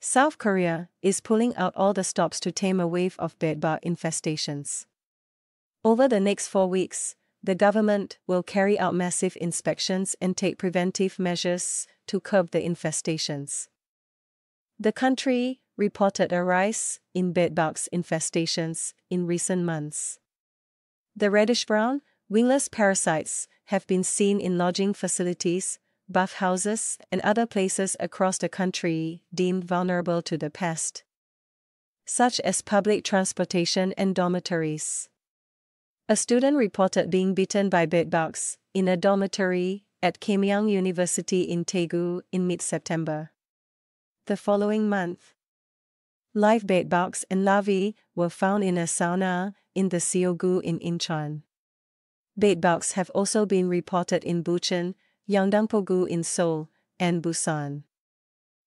South Korea is pulling out all the stops to tame a wave of bedbug infestations. Over the next four weeks, the government will carry out massive inspections and take preventive measures to curb the infestations. The country reported a rise in bedbugs infestations in recent months. The reddish brown, wingless parasites have been seen in lodging facilities, bathhouses, and other places across the country deemed vulnerable to the pest, such as public transportation and dormitories. A student reported being bitten by bedbugs in a dormitory at Keimyung University in Daegu in mid September. The following month, live bedbugs and larvae were found in a sauna in the Seogu in Incheon. Bedbugs have also been reported in Bucheon, Yeongdeungpogu in Seoul, and Busan.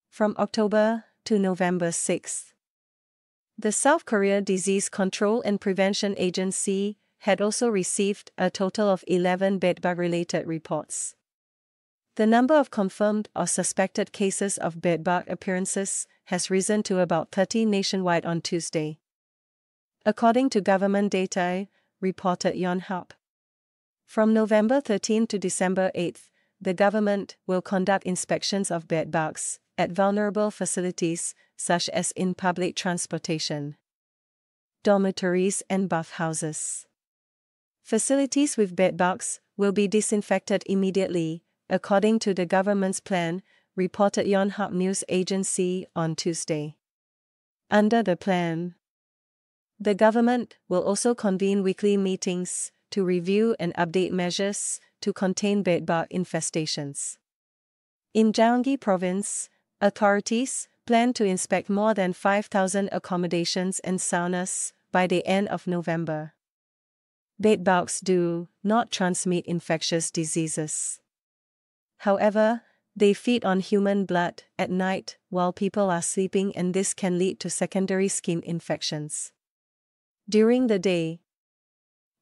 From October to November 6. The South Korea Disease Control and Prevention Agency had also received a total of 11 bedbug related reports. The number of confirmed or suspected cases of bedbug appearances has risen to about 30 nationwide on Tuesday. According to government data, reported Yonhap. From November 13 to December 8, the government will conduct inspections of bedbugs at vulnerable facilities, such as in public transportation, dormitories, and bathhouses. Facilities with bedbugs will be disinfected immediately, according to the government's plan, reported Yonhap News Agency on Tuesday. Under the plan, the government will also convene weekly meetings to review and update measures to contain bedbug infestations. In Gyeonggi Province, authorities plan to inspect more than 5,000 accommodations and saunas by the end of November. Bedbugs do not transmit infectious diseases. However, they feed on human blood at night while people are sleeping, and this can lead to secondary skin infections. During the day,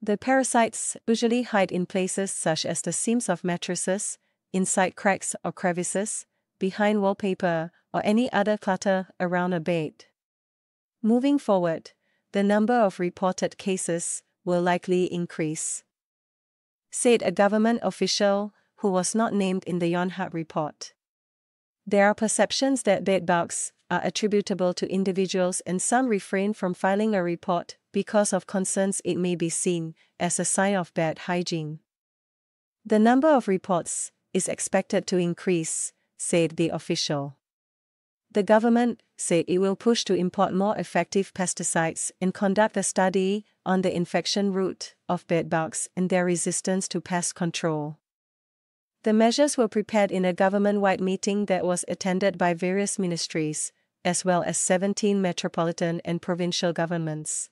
the parasites usually hide in places such as the seams of mattresses, inside cracks or crevices, behind wallpaper, or any other clutter around a bed. Moving forward, the number of reported cases will likely increase. Said a government official who was not named in the Yonhap report. There are perceptions that bedbugs are attributable to individuals and some refrain from filing a report because of concerns it may be seen as a sign of bad hygiene. The number of reports is expected to increase, said the official. The government said it will push to import more effective pesticides and conduct a study on the infection route of bedbugs and their resistance to pest control. The measures were prepared in a government wide meeting that was attended by various ministries, as well as 17 metropolitan and provincial governments.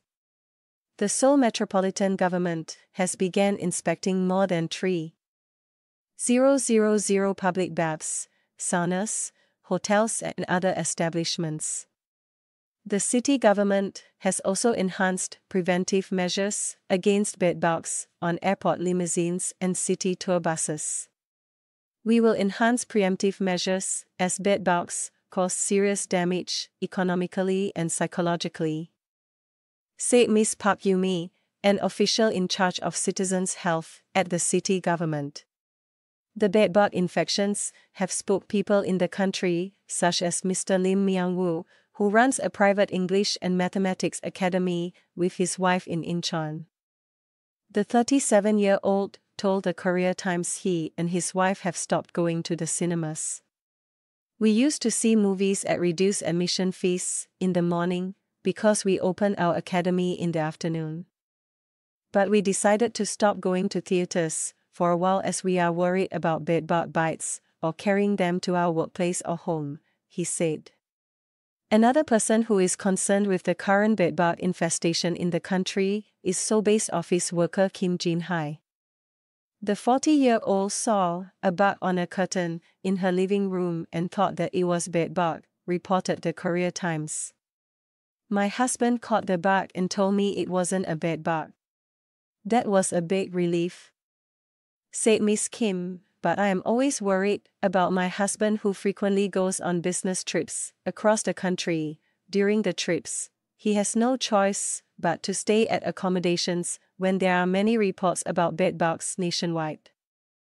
The Seoul Metropolitan Government has begun inspecting more than 3,000 public baths, saunas, hotels, and other establishments. The city government has also enhanced preventive measures against bedbugs on airport limousines and city tour buses. We will enhance preemptive measures as bedbugs cause serious damage economically and psychologically. Said Ms. Park Yumi, an official in charge of citizens' health at the city government. The bedbug infections have spooked people in the country, such as Mr. Lim Myung-woo, who runs a private English and Mathematics academy with his wife in Incheon. The 37 year old told the Korea Times he and his wife have stopped going to the cinemas. We used to see movies at reduced admission fees in the morning because we open our academy in the afternoon. But we decided to stop going to theaters for a while as we are worried about bedbug bites or carrying them to our workplace or home, he said. Another person who is concerned with the current bedbug infestation in the country is Seoul-based office worker Kim Jin-hai. The 40-year-old saw a bug on a curtain in her living room and thought that it was bedbug, reported the Korea Times. My husband caught the bug and told me it wasn't a bed bug. That was a big relief. Said Miss Kim, but I am always worried about my husband who frequently goes on business trips across the country. During the trips, he has no choice but to stay at accommodations when there are many reports about bedbugs nationwide.